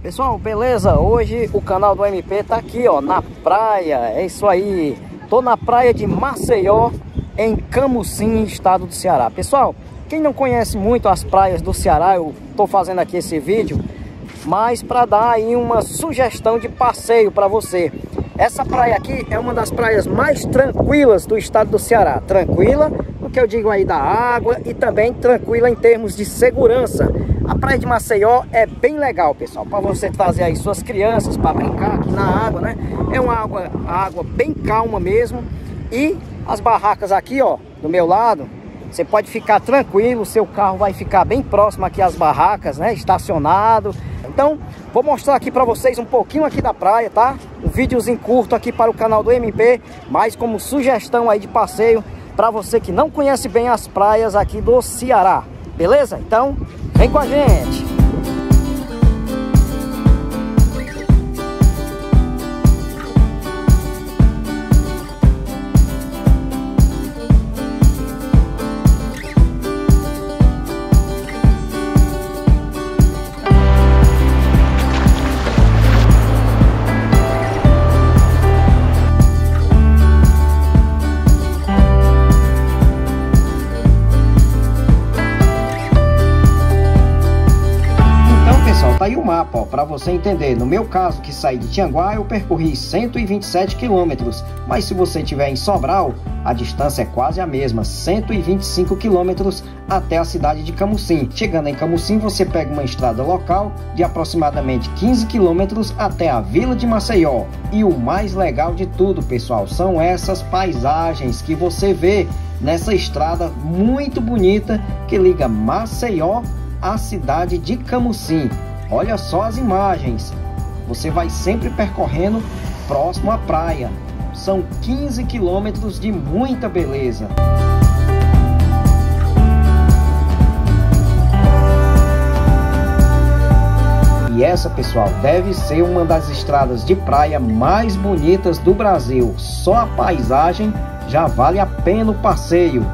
Pessoal, beleza? Hoje o canal do MP tá aqui, ó, na praia. É isso aí. Tô na praia de Maceió, em Camusim, estado do Ceará. Pessoal, quem não conhece muito as praias do Ceará, eu tô fazendo aqui esse vídeo, mas para dar aí uma sugestão de passeio para você. Essa praia aqui é uma das praias mais tranquilas do estado do Ceará. Tranquila, o que eu digo aí da água e também tranquila em termos de segurança. A praia de Maceió é bem legal, pessoal, para você trazer aí suas crianças para brincar aqui na água, né? É uma água, água bem calma mesmo. E as barracas aqui, ó, do meu lado, você pode ficar tranquilo, seu carro vai ficar bem próximo aqui às barracas, né? Estacionado. Então, vou mostrar aqui para vocês um pouquinho aqui da praia, tá? Um videozinho curto aqui para o canal do MP, mais como sugestão aí de passeio para você que não conhece bem as praias aqui do Ceará. Beleza? Então, Vem com a gente! Aí o mapa, para você entender. No meu caso, que saí de Tianguá, eu percorri 127 quilômetros, mas se você estiver em Sobral, a distância é quase a mesma, 125 quilômetros até a cidade de Camusim. Chegando em Camusim, você pega uma estrada local de aproximadamente 15 quilômetros até a vila de Maceió. E o mais legal de tudo, pessoal, são essas paisagens que você vê nessa estrada muito bonita que liga Maceió à cidade de Camusim. Olha só as imagens. Você vai sempre percorrendo próximo à praia. São 15 quilômetros de muita beleza. E essa, pessoal, deve ser uma das estradas de praia mais bonitas do Brasil. Só a paisagem já vale a pena o passeio.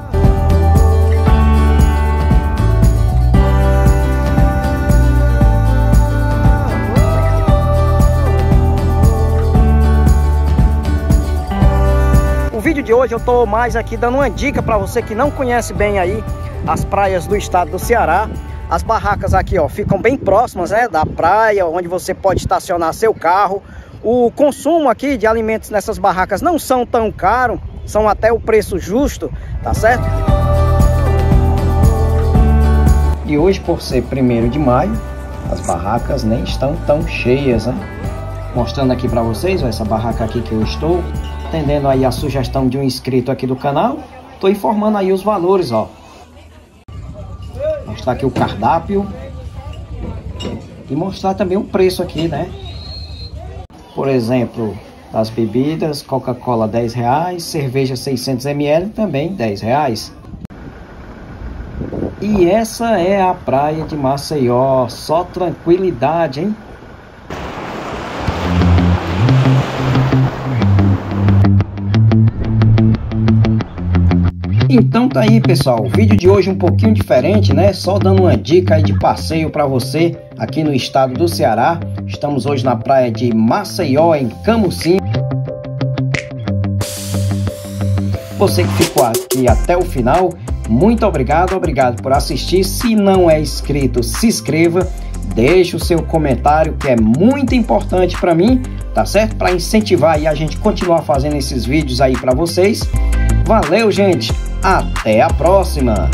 De hoje eu tô mais aqui dando uma dica para você que não conhece bem aí as praias do estado do Ceará. As barracas aqui, ó, ficam bem próximas, né, da praia, onde você pode estacionar seu carro. O consumo aqui de alimentos nessas barracas não são tão caro, são até o preço justo, tá certo? E hoje, por ser primeiro de maio, as barracas nem estão tão cheias, né? Mostrando aqui para vocês, ó, essa barraca aqui que eu estou, atendendo aí a sugestão de um inscrito aqui do canal, estou informando aí os valores, ó. Mostrar aqui o cardápio e mostrar também o preço aqui, né? Por exemplo, das bebidas, Coca-Cola 10 reais, cerveja 600 ml também 10 reais. E essa é a praia de Maceió, só tranquilidade, hein? Então tá aí pessoal, o vídeo de hoje um pouquinho diferente, né? Só dando uma dica aí de passeio para você aqui no estado do Ceará. Estamos hoje na praia de Maceió, em Camusim. Você que ficou aqui até o final, muito obrigado, obrigado por assistir. Se não é inscrito, se inscreva, deixe o seu comentário que é muito importante para mim, tá certo? Para incentivar aí a gente continuar fazendo esses vídeos aí para vocês. Valeu, gente! Até a próxima!